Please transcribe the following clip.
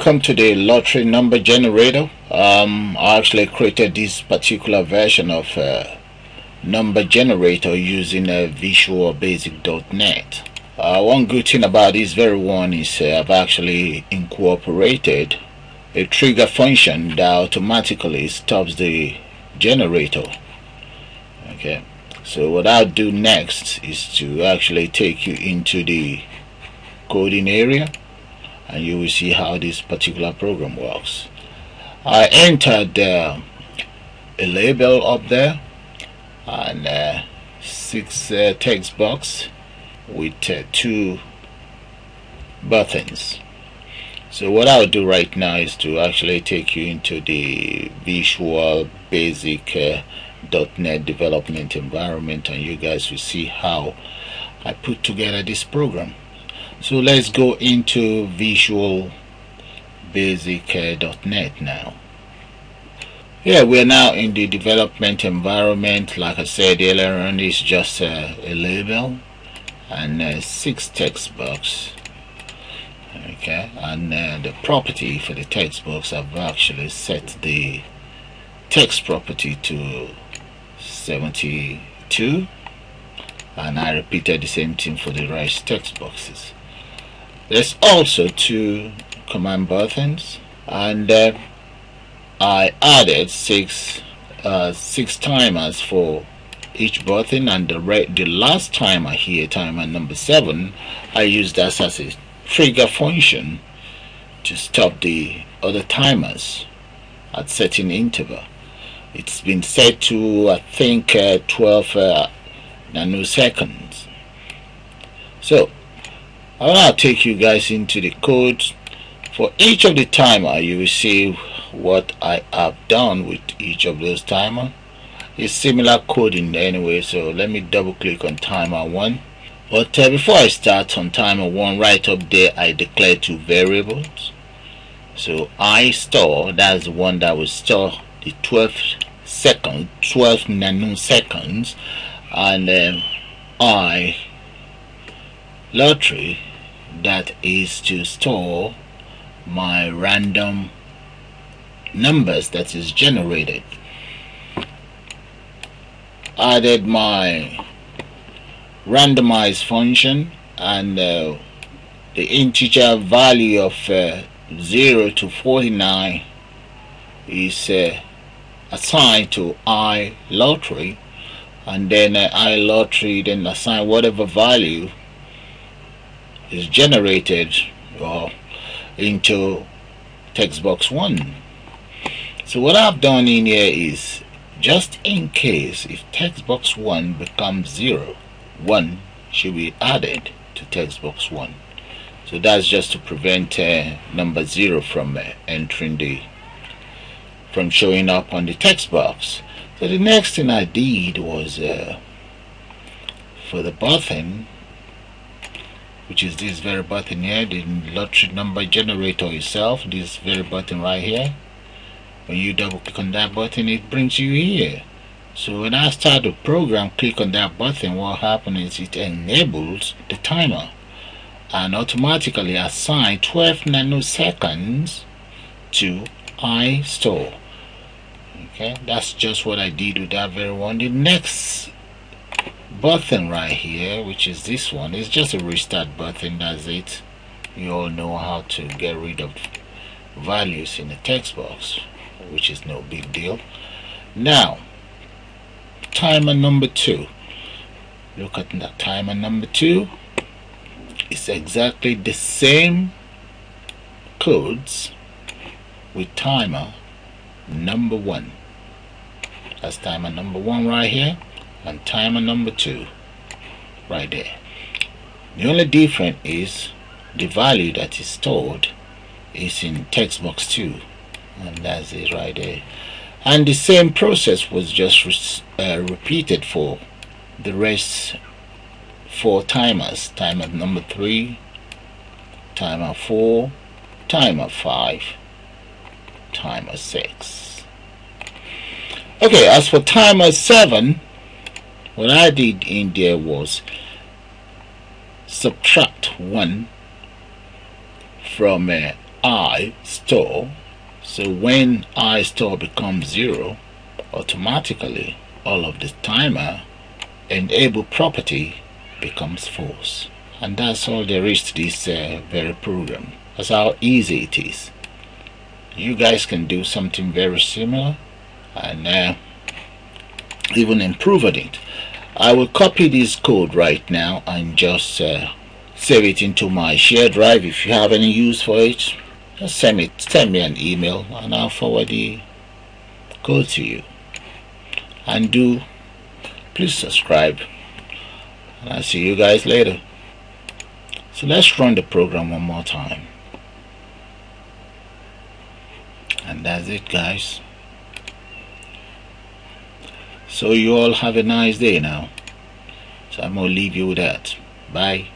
Welcome to the lottery number generator. Um, I actually created this particular version of uh, number generator using uh, Visual Basic.net. Uh, one good thing about this very one is uh, I've actually incorporated a trigger function that automatically stops the generator. Okay, so what I'll do next is to actually take you into the coding area and you will see how this particular program works. I entered uh, a label up there and uh, six uh, text box with uh, two buttons. So what I'll do right now is to actually take you into the Visual Basic uh, .NET development environment and you guys will see how I put together this program so let's go into visual basic.net now. Yeah we're now in the development environment. Like I said earlier on is just uh, a label and uh, six text box. Okay and uh, the property for the text box I've actually set the text property to 72 and I repeated the same thing for the rest text boxes there's also two command buttons and uh, I added six uh, six timers for each button and the, the last timer here timer number seven I used that as a trigger function to stop the other timers at certain interval. It's been set to I think uh, 12 uh, nanoseconds. So I will take you guys into the code for each of the timer you will see what I have done with each of those timer. It's similar coding anyway so let me double click on timer 1 but uh, before I start on timer 1 right up there I declare two variables. So I store that's the one that will store the 12 second 12 nanoseconds. And um, I lottery that is to store my random numbers that is generated. Added my randomize function and uh, the integer value of uh, 0 to 49 is uh, assigned to i lottery. And then uh, i lottery then assign whatever value is generated uh, into text box 1 so what I've done in here is just in case if text box 1 becomes 0 1 should be added to text box 1 so that's just to prevent uh, number 0 from uh, entering the from showing up on the text box. So the next thing I did was uh, for the button which is this very button here the lottery number generator itself this very button right here. When you double click on that button it brings you here. So when I start the program click on that button what happens is it enables the timer. And automatically assign 12 nanoseconds to iStore. Okay that's just what I did with that very one. The next button right here which is this one. Is just a restart button that's it. You all know how to get rid of values in the text box which is no big deal. Now timer number two. Look at that timer number two. It's exactly the same codes with timer number one. That's timer number one right here and timer number two right there. The only difference is the value that is stored is in text box 2 and that's it right there. And the same process was just uh, repeated for the rest four timers. Timer number 3 timer 4 timer 5 timer 6 okay as for timer 7 what I did in there was subtract 1 from uh, iStore. So when iStore becomes zero automatically all of the timer enable property becomes false. And that's all there is to this uh, very program. That's how easy it is. You guys can do something very similar and uh, even improve on it I will copy this code right now and just uh, save it into my shared drive if you have any use for it. Just send me send me an email and I'll forward the code to you. And do please subscribe. And I'll see you guys later. So let's run the program one more time. And that's it guys so you all have a nice day now. So I'm gonna leave you with that. Bye